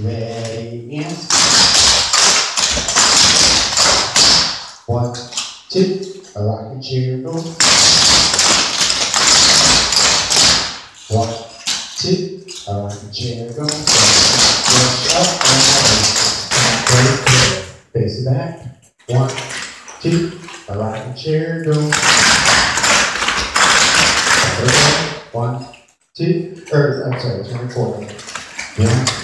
Ready, and one, two, a rocking chair, go. One, two, a rocking chair, go. Push up and down. Good. Face back. One, two, a rocking chair, go. One, two, or I'm sorry, twenty-four. One,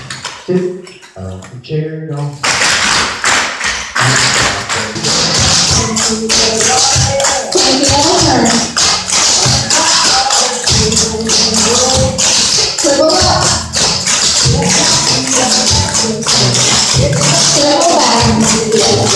sit on the chair, Thank you.